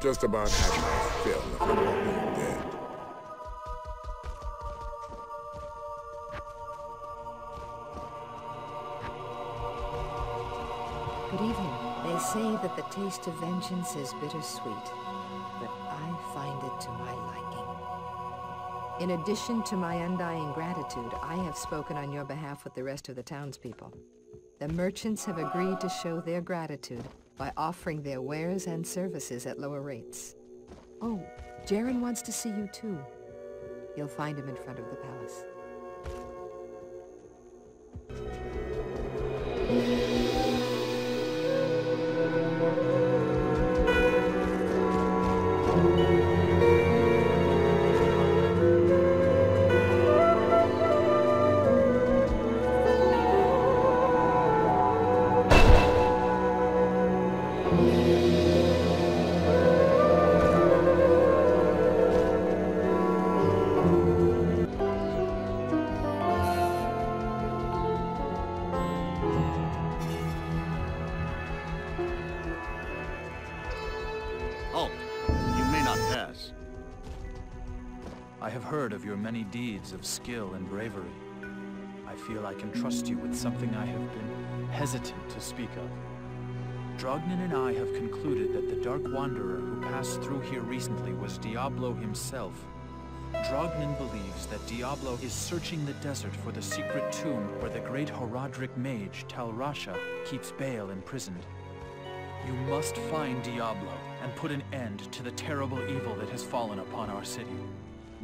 Just about had my fill of the walking dead. Good evening. They say that the taste of vengeance is bittersweet, but I find it to my liking. In addition to my undying gratitude, I have spoken on your behalf with the rest of the townspeople. The merchants have agreed to show their gratitude by offering their wares and services at lower rates. Oh, Jerhyn wants to see you too. You'll find him in front of the palace. Heard of your many deeds of skill and bravery. I feel I can trust you with something I have been hesitant to speak of. Drognan and I have concluded that the Dark Wanderer who passed through here recently was Diablo himself. Drognan believes that Diablo is searching the desert for the secret tomb where the great Horadric mage, Tal Rasha, keeps Baal imprisoned. You must find Diablo and put an end to the terrible evil that has fallen upon our city.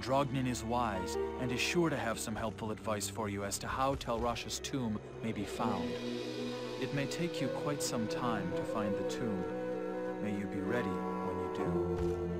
Drognan is wise and is sure to have some helpful advice for you as to how Tal Rasha's tomb may be found. It may take you quite some time to find the tomb. May you be ready when you do.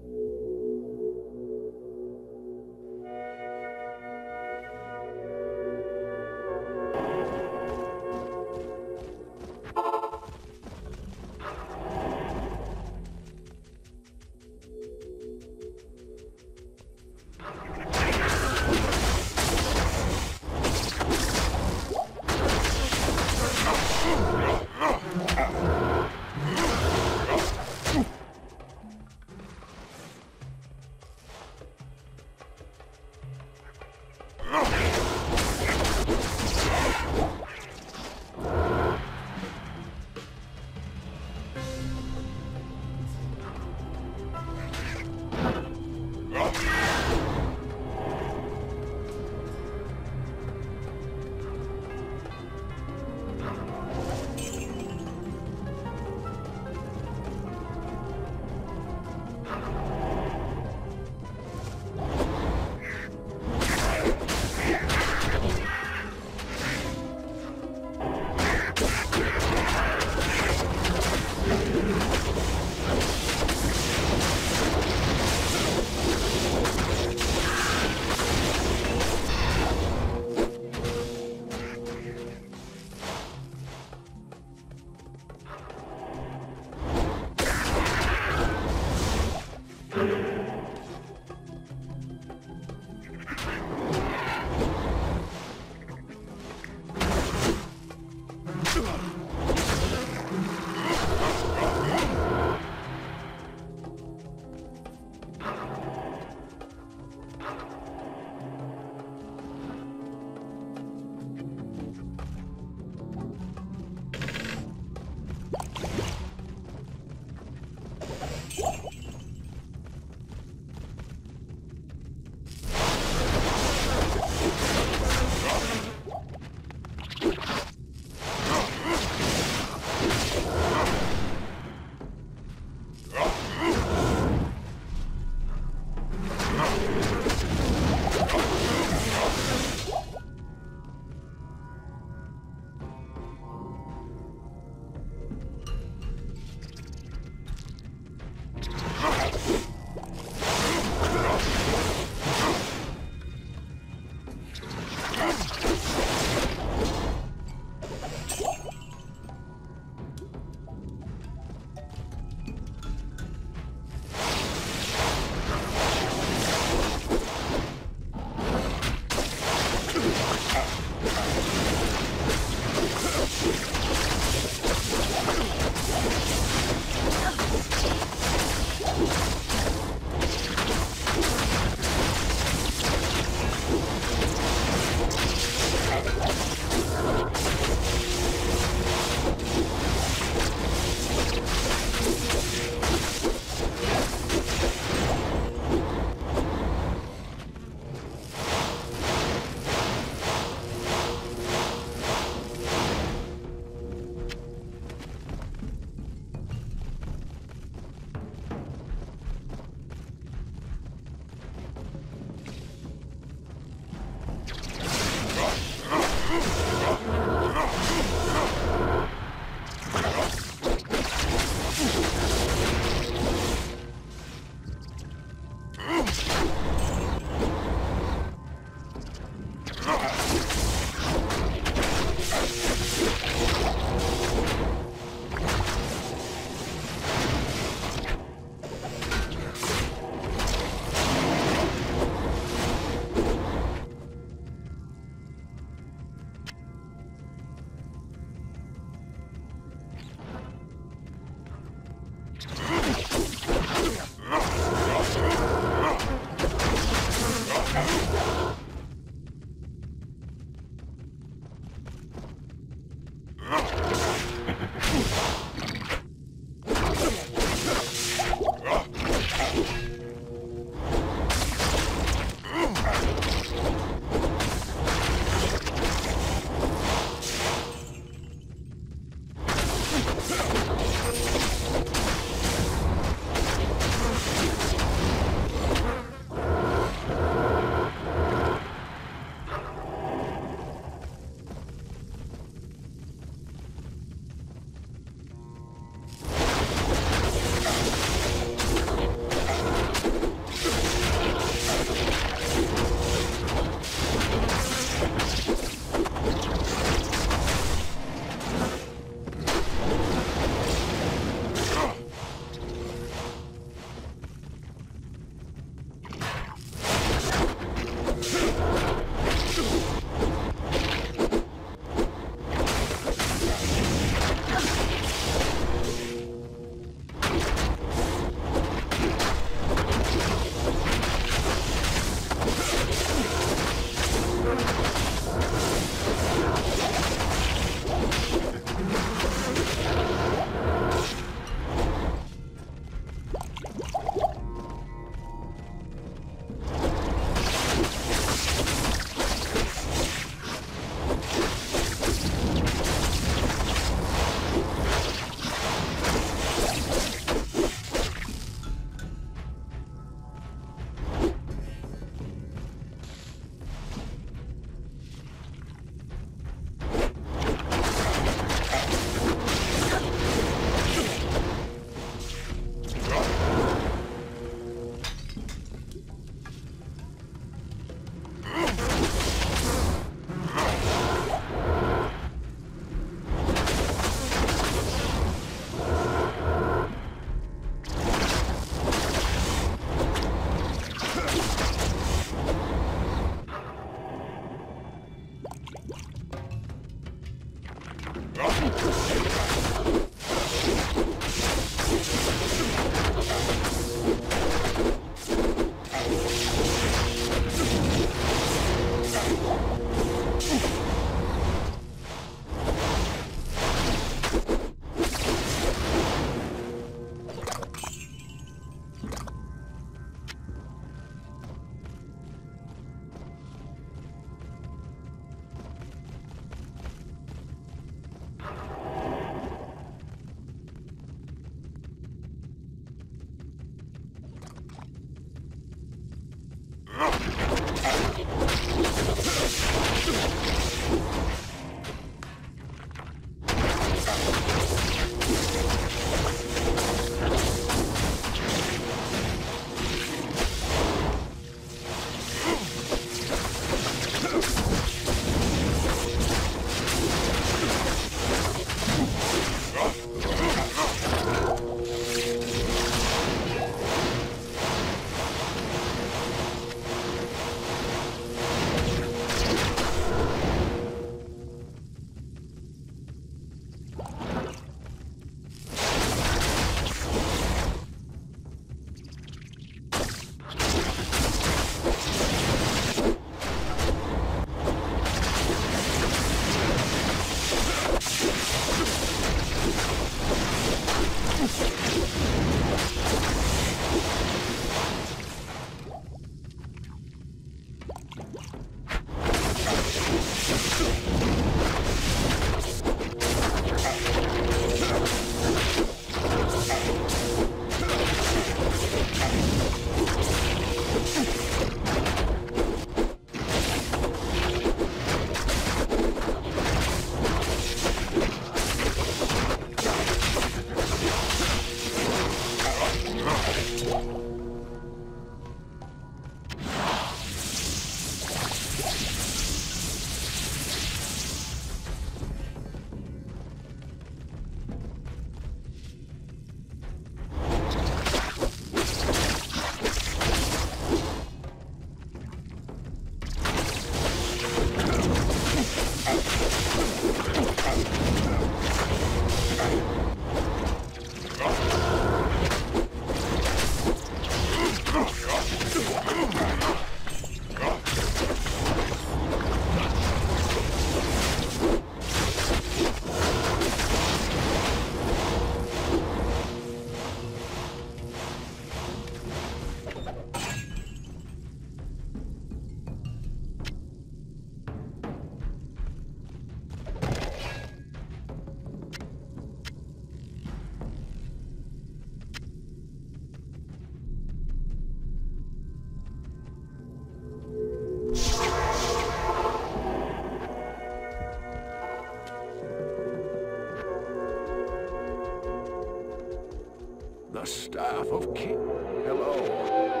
The staff of King. Hello.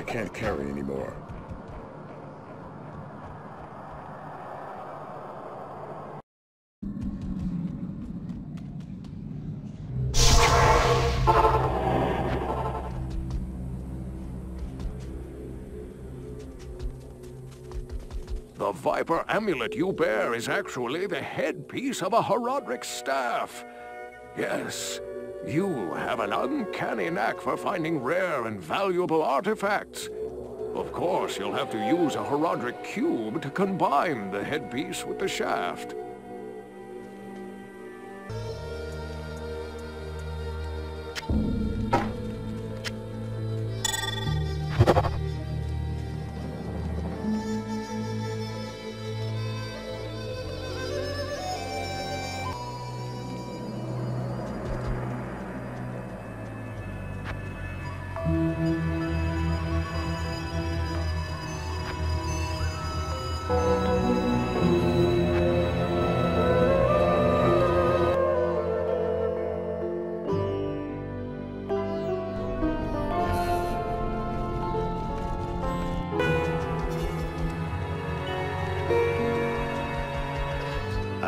I can't carry anymore. The Viper amulet you bear is actually the headpiece of a Horadric staff. Yes, you have an uncanny knack for finding rare and valuable artifacts. Of course, you'll have to use a Horadric cube to combine the headpiece with the shaft.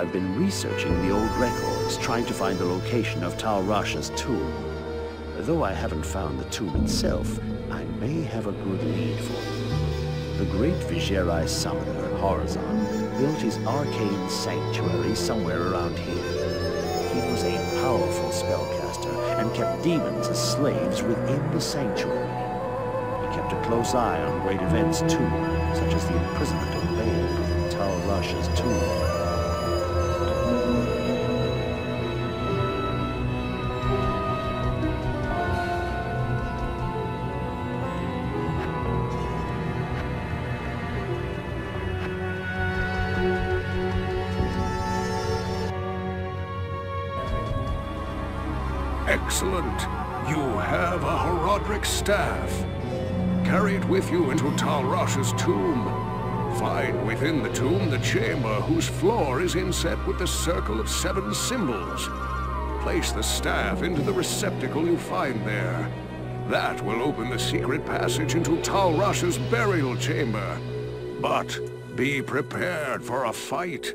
I've been researching the old records, trying to find the location of Tal Rasha's tomb. Though I haven't found the tomb itself, I may have a good lead for you. The great Vizjerei summoner, Horazon, built his arcane sanctuary somewhere around here. He was a powerful spellcaster and kept demons as slaves within the sanctuary. He kept a close eye on great events too, such as the imprisonment of Baal within Tal tomb. Excellent. You have a Horadric staff. Carry it with you into Tal Rasha's tomb. Find within the tomb the chamber whose floor is inset with the circle of seven symbols. Place the staff into the receptacle you find there. That will open the secret passage into Tal Rasha's burial chamber. But be prepared for a fight.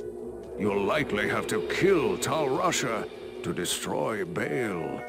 You'll likely have to kill Tal Rasha to destroy Baal.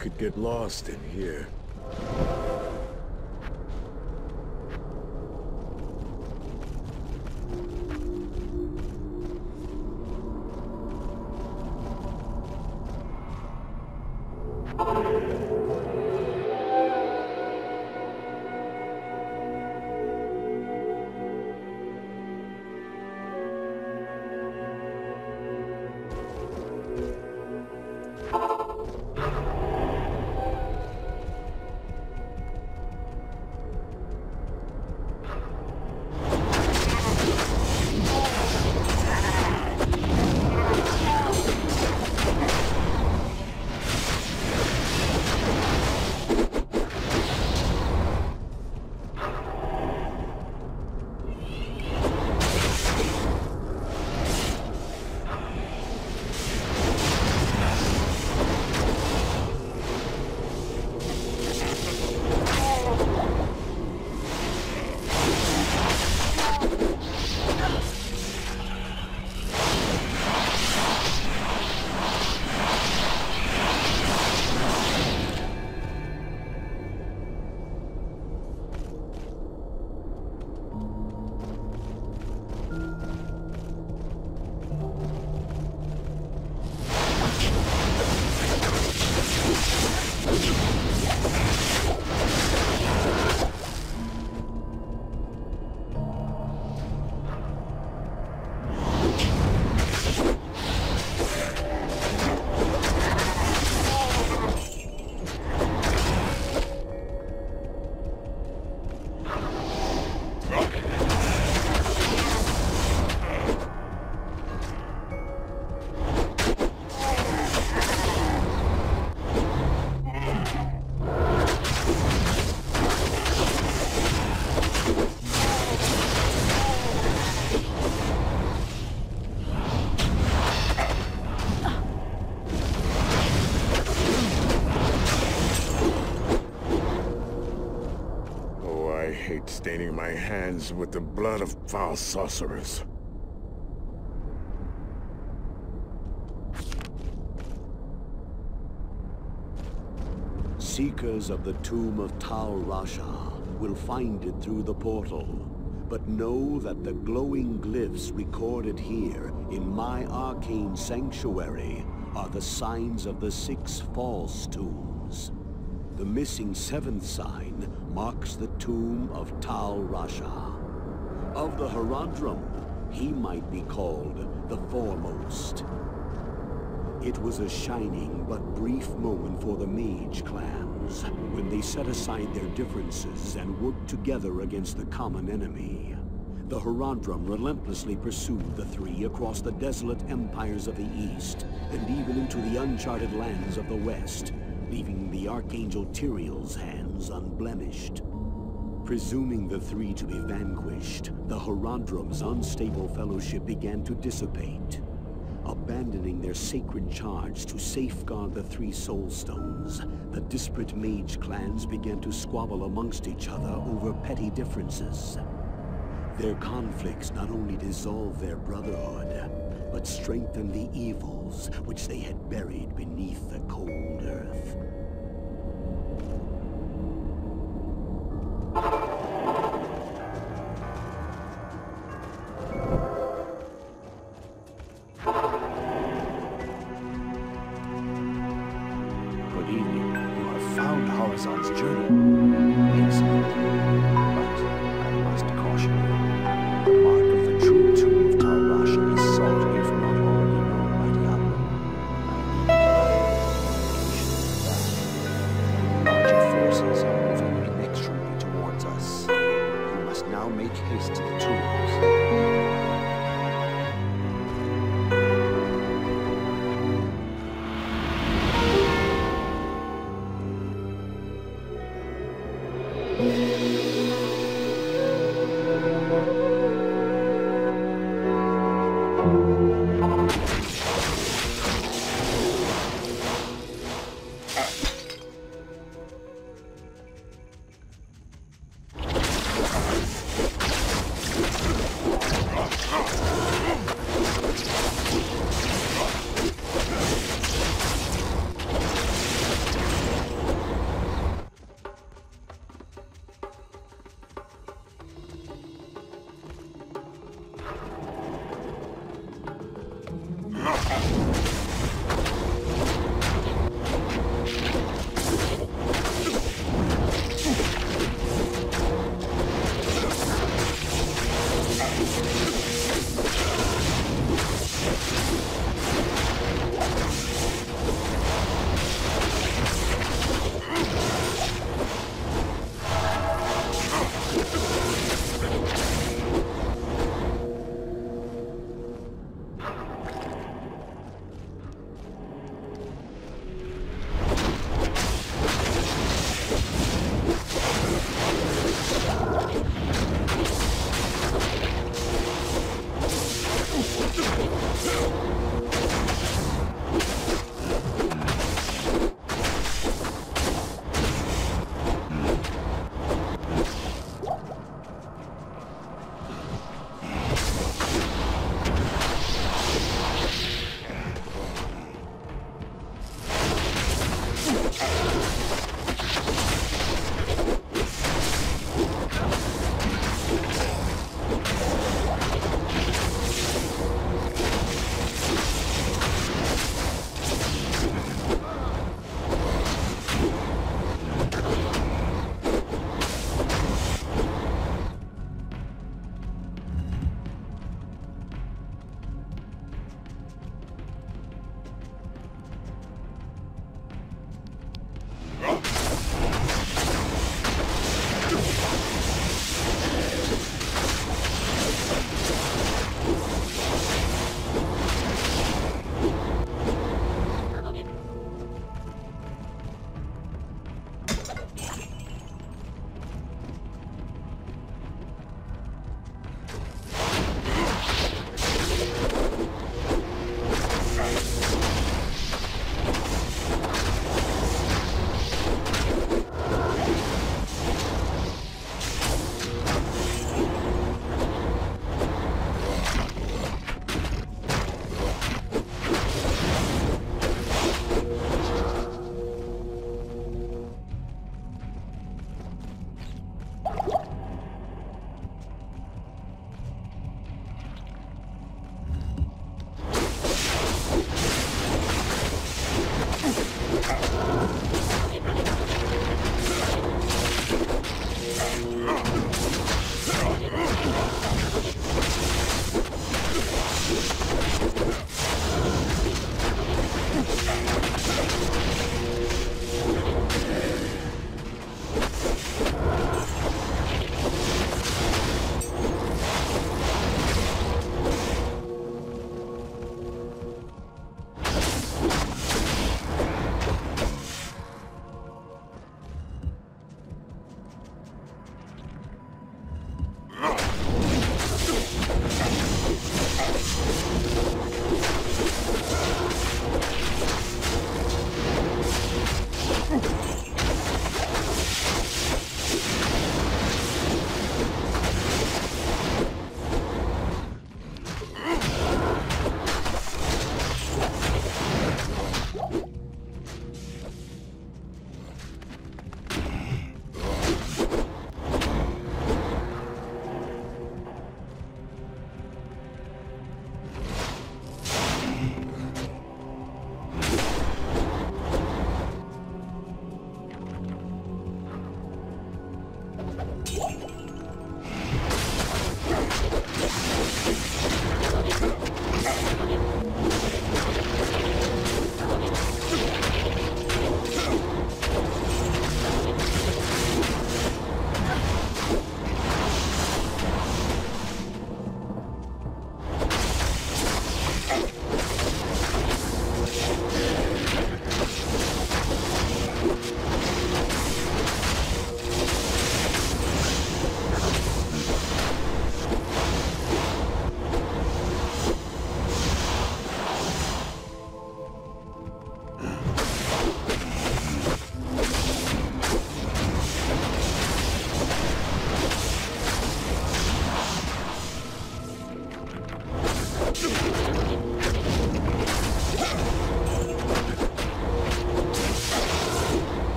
Could get lost in here. Hate staining my hands with the blood of foul sorcerers. Seekers of the tomb of Tal Rasha will find it through the portal. But know that the glowing glyphs recorded here in my arcane sanctuary are the signs of the six false tombs. The missing seventh sign marks the tomb of Tal Rasha. Of the Horadrim, he might be called the foremost. It was a shining but brief moment for the mage clans when they set aside their differences and worked together against the common enemy. The Horadrim relentlessly pursued the three across the desolate empires of the East and even into the uncharted lands of the West, leaving the Archangel Tyrael's unblemished. Presuming the three to be vanquished, the Horadrim's unstable fellowship began to dissipate. Abandoning their sacred charge to safeguard the three soul stones, the disparate mage clans began to squabble amongst each other over petty differences. Their conflicts not only dissolved their brotherhood, but strengthened the evils which they had buried beneath the cold earth. Found Horazon's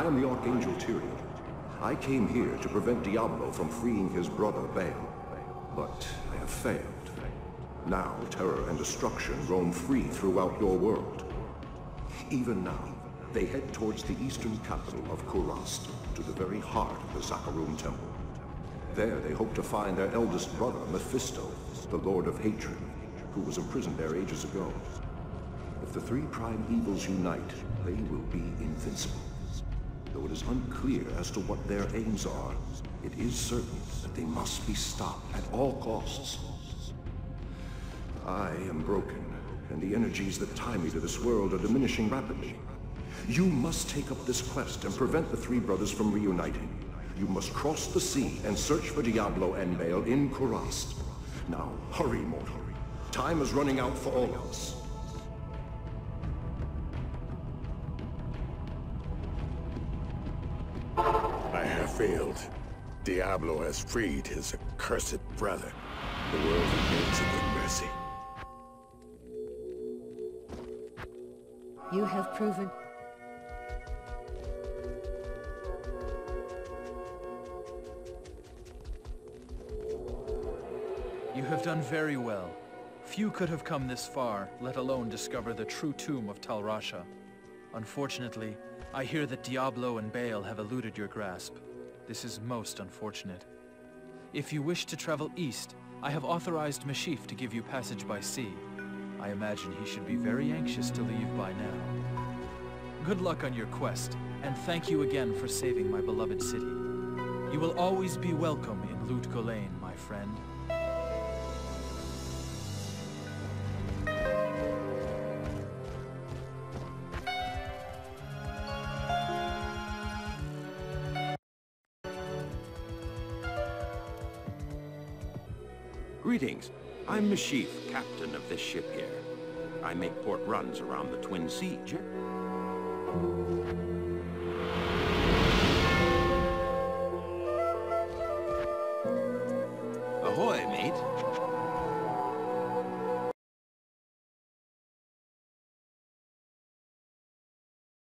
I am the Archangel Tyrael. I came here to prevent Diablo from freeing his brother, Baal. But I have failed. Now, terror and destruction roam free throughout your world. Even now, they head towards the eastern capital of Kurast, to the very heart of the Zakarum Temple. There they hope to find their eldest brother, Mephisto, the Lord of Hatred, who was imprisoned there ages ago. If the three prime evils unite, they will be invincible. Though it is unclear as to what their aims are, it is certain that they must be stopped at all costs. I am broken, and the energies that tie me to this world are diminishing rapidly. You must take up this quest and prevent the three brothers from reuniting. You must cross the sea and search for Diablo and Baal in Kurast. Now, hurry, mortal. Time is running out for all of us. failed. Diablo has freed his accursed brother. The world remains in good mercy. You have proven... You have done very well. Few could have come this far, let alone discover the true tomb of Tal Rasha. Unfortunately, I hear that Diablo and Baal have eluded your grasp. This is most unfortunate. If you wish to travel east, I have authorized Meshif to give you passage by sea. I imagine he should be very anxious to leave by now. Good luck on your quest, and thank you again for saving my beloved city. You will always be welcome in Lut Gholein, my friend. Greetings. I'm Meshif, captain of this ship here. I make port runs around the Twin Seas.